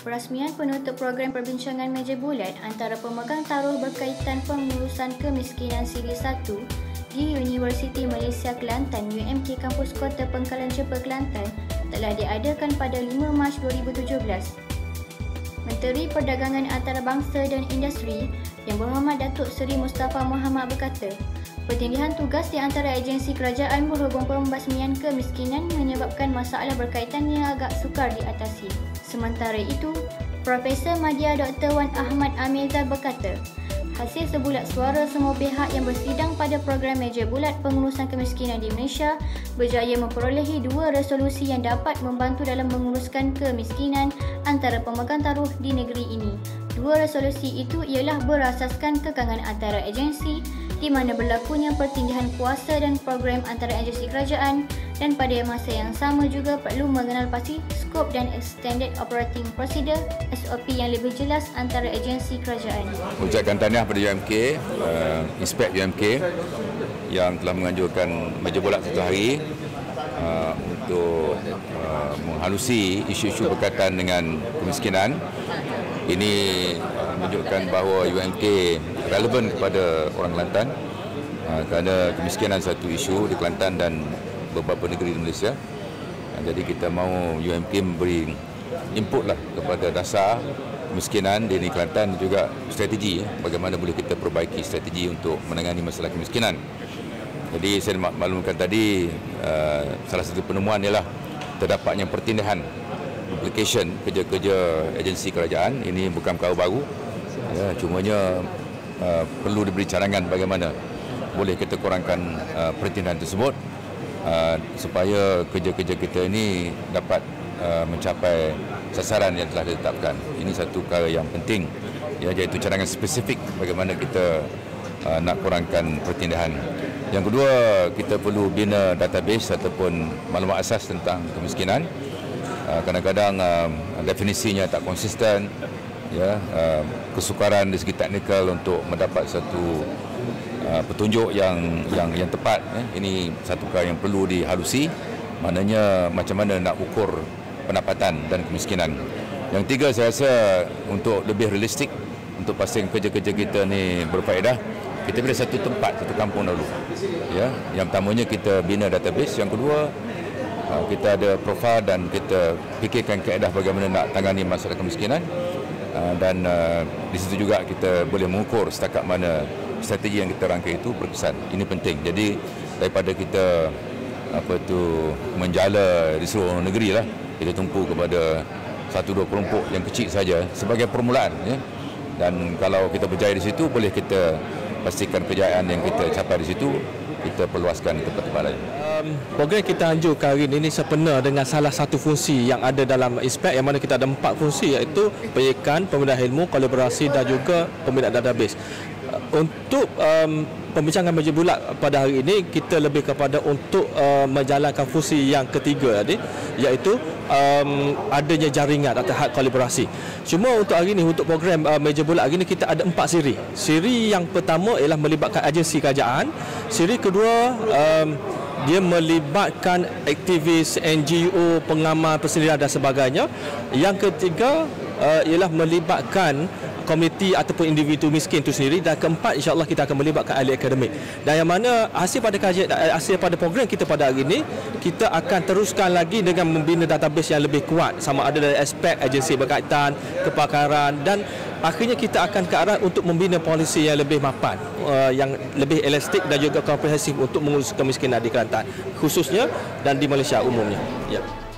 Perasmian penutup program perbincangan meja bulat antara pemegang taruh berkaitan pengurusan kemiskinan siri 1 di Universiti Malaysia Kelantan UMK Kampus Kota Pengkalan Jepang Kelantan telah diadakan pada 5 Mac 2017. Menteri Perdagangan Antarabangsa dan Industri Yang Berhormat Datuk Seri Mustafa Muhammad berkata, Pertindihan tugas di antara agensi kerajaan berhubung pembasmian kemiskinan menyebabkan masalah berkaitan yang agak sukar diatasi. Sementara itu, Profesor Madya Dr. Wan Ahmad Amilza berkata, hasil sebulat suara semua pihak yang bersidang pada program meja bulat pengurusan kemiskinan di Malaysia berjaya memperolehi dua resolusi yang dapat membantu dalam menguruskan kemiskinan antara pemegang taruh di negeri ini. Dua resolusi itu ialah berasaskan kekangan antara agensi di mana berlakunya pertindihan kuasa dan program antara agensi kerajaan dan pada masa yang sama juga perlu mengenal pasti skop dan extended operating procedure SOP yang lebih jelas antara agensi kerajaan. Ucapkan tahniah pada UMK, uh, Inspek UMK yang telah menganjurkan meja bulat satu hari uh, untuk uh, menghalusi isu-isu berkaitan dengan kemiskinan. Ini uh, menunjukkan bahawa UMK relevan kepada orang Kelantan uh, kerana kemiskinan satu isu di Kelantan dan beberapa negeri di Malaysia. Jadi kita mahu UMK memberi input lah kepada dasar kemiskinan di negeri Kelantan juga strategi ya, bagaimana boleh kita perbaiki strategi untuk menangani masalah kemiskinan. Jadi saya maklumkan tadi uh, salah satu penemuan ialah terdapatnya pertindahan application kerja-kerja agensi kerajaan ini bukan perkara baru ya cumanya Uh, perlu diberi cadangan bagaimana boleh kita kurangkan uh, pertindahan tersebut uh, supaya kerja-kerja kita ini dapat uh, mencapai sasaran yang telah ditetapkan. Ini satu perkara yang penting ya iaitu cadangan spesifik bagaimana kita uh, nak kurangkan pertindahan. Yang kedua, kita perlu bina database ataupun maklumat asas tentang kemiskinan. Kadang-kadang definisinya tak konsisten ya kesukaran dari segi teknikal untuk mendapat satu uh, petunjuk yang yang yang tepat ya. ini satu perkara yang perlu dihalusi. Maknanya macam mana nak ukur pendapatan dan kemiskinan. Yang tiga saya rasa untuk lebih realistik untuk pastikan kerja-kerja kita ni berfaedah kita bina satu tempat satu kampung dulu ya yang pertamanya kita bina database. Yang kedua uh, kita ada profil dan kita fikirkan keadaan bagaimana nak tangani masalah kemiskinan. Ah, dan uh, di situ juga kita boleh mengukur setakat mana strategi yang kita rangkai itu berkesan. Ini penting. Jadi daripada kita apa tu menjala di seluruh negeri lah kita tumpu kepada satu dua kelompok yang kecil saja sebagai permulaan ya. Dan kalau kita berjaya di situ boleh kita pastikan kejayaan yang kita capai di situ kita perluaskan ke tempat-tempat lain. Um, program kita anjurkan hari ini sempena dengan salah satu fungsi yang ada dalam ISPEC yang mana kita ada empat fungsi iaitu penyikan, pembinaan ilmu, kolaborasi dan juga pembinaan database. Untuk um, pembincangan meja bulat pada hari ini kita lebih kepada untuk uh, menjalankan fungsi yang ketiga tadi iaitu um, adanya jaringan atau hak kolaborasi. Cuma untuk hari ini untuk program uh, meja bulat hari ini kita ada empat siri. Siri yang pertama ialah melibatkan agensi kerajaan. Siri kedua um, dia melibatkan aktivis NGO, pengamal persendirian dan sebagainya. Yang ketiga uh, ialah melibatkan komuniti ataupun individu miskin itu sendiri. Dan keempat insyaAllah kita akan melibatkan ahli akademik. Dan yang mana hasil pada kajian eh, hasil pada program kita pada hari ini kita akan teruskan lagi dengan membina database yang lebih kuat. Sama ada dari aspek agensi berkaitan kepakaran dan akhirnya kita akan ke arah untuk membina polisi yang lebih mapan uh, yang lebih elastik dan juga komprehensif untuk mengurus kemiskinan di Kelantan khususnya dan di Malaysia umumnya. Ya. yeah.